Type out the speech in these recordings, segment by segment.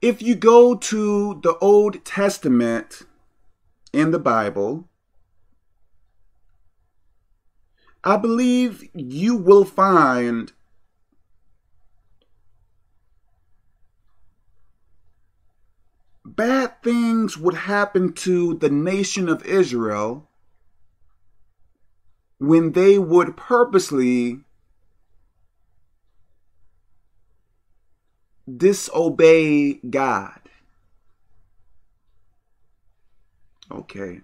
If you go to the Old Testament in the Bible, I believe you will find bad things would happen to the nation of Israel when they would purposely disobey God. Okay.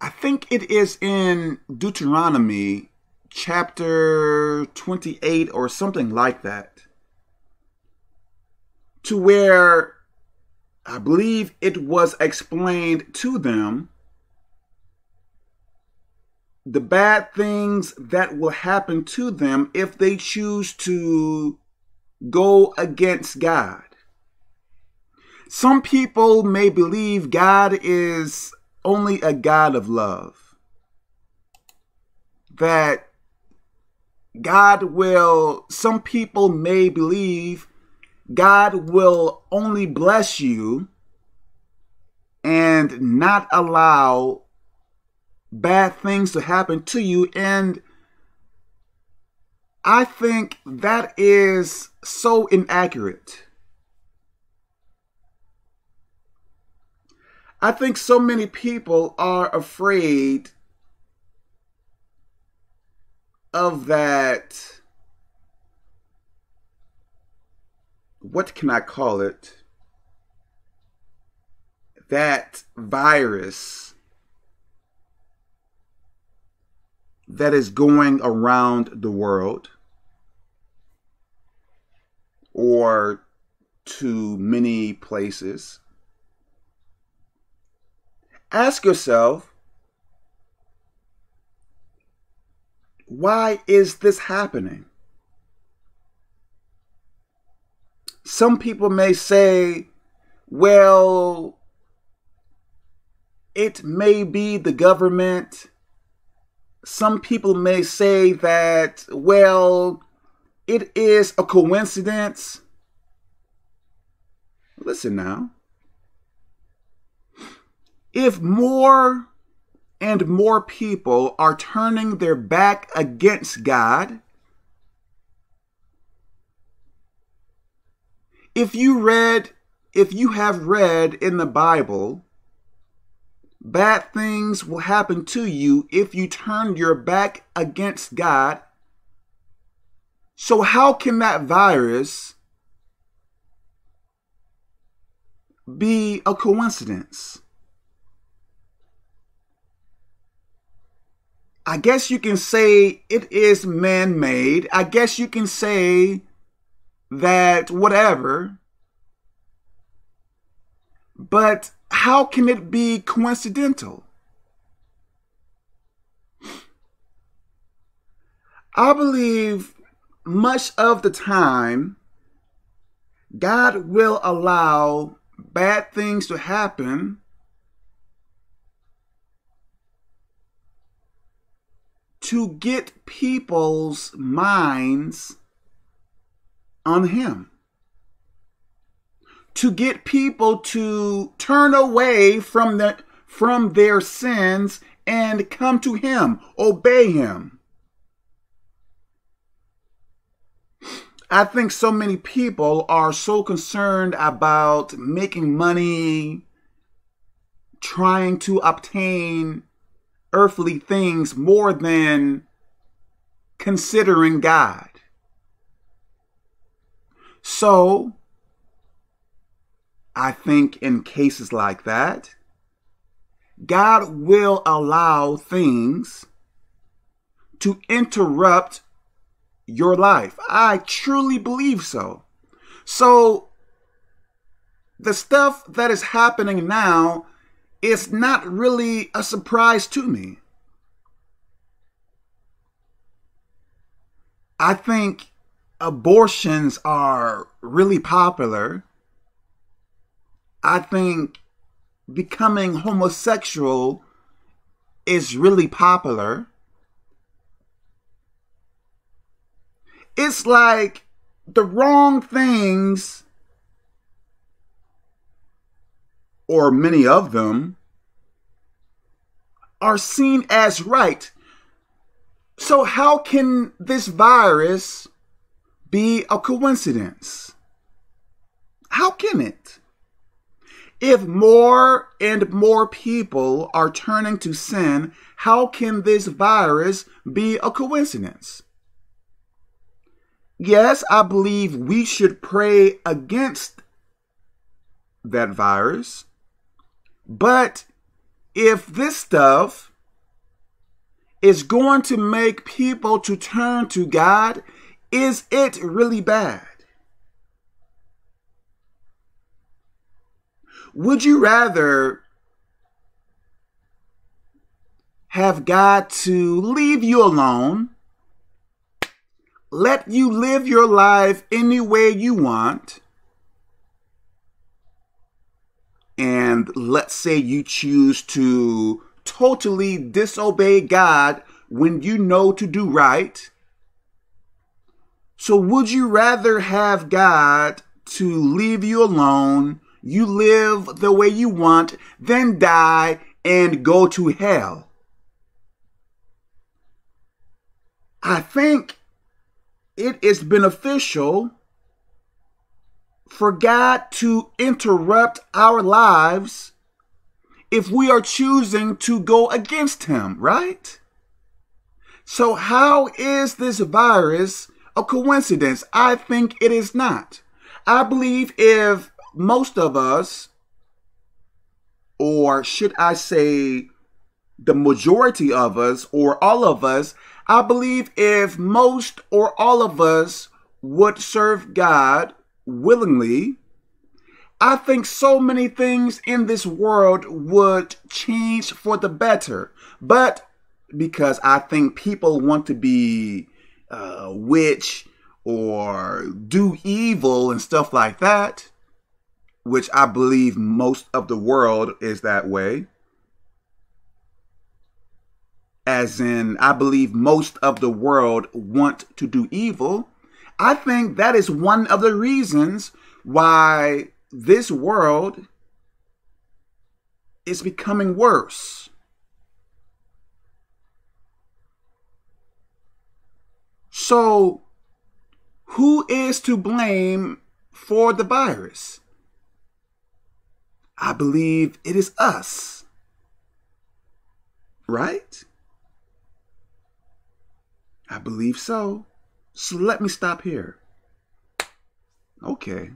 I think it is in Deuteronomy chapter 28 or something like that, to where I believe it was explained to them the bad things that will happen to them if they choose to go against God. Some people may believe God is only a God of love. That God will, some people may believe God will only bless you and not allow bad things to happen to you. And I think that is so inaccurate. I think so many people are afraid of that. What can I call it? That virus that is going around the world or to many places. Ask yourself, why is this happening? Some people may say, well, it may be the government some people may say that, well, it is a coincidence. Listen now. If more and more people are turning their back against God, if you read, if you have read in the Bible Bad things will happen to you if you turn your back against God. So, how can that virus be a coincidence? I guess you can say it is man made. I guess you can say that whatever. But how can it be coincidental? I believe much of the time, God will allow bad things to happen to get people's minds on Him to get people to turn away from the from their sins and come to him, obey him. I think so many people are so concerned about making money, trying to obtain earthly things more than considering God. So, I think in cases like that, God will allow things to interrupt your life. I truly believe so. So, the stuff that is happening now is not really a surprise to me. I think abortions are really popular I think becoming homosexual is really popular. it's like the wrong things, or many of them, are seen as right. So, how can this virus be a coincidence? How can it? If more and more people are turning to sin, how can this virus be a coincidence? Yes, I believe we should pray against that virus. But if this stuff is going to make people to turn to God, is it really bad? Would you rather have God to leave you alone, let you live your life any way you want, and let's say you choose to totally disobey God when you know to do right? So, would you rather have God to leave you alone you live the way you want, then die and go to hell. I think it is beneficial for God to interrupt our lives if we are choosing to go against Him, right? So, how is this virus a coincidence? I think it is not. I believe if most of us, or should I say, the majority of us, or all of us, I believe if most or all of us would serve God willingly, I think so many things in this world would change for the better. But because I think people want to be uh, witch or do evil and stuff like that, which I believe most of the world is that way. As in, I believe most of the world want to do evil. I think that is one of the reasons why this world is becoming worse. So, who is to blame for the virus? I believe it is us. Right? I believe so. So let me stop here. Okay.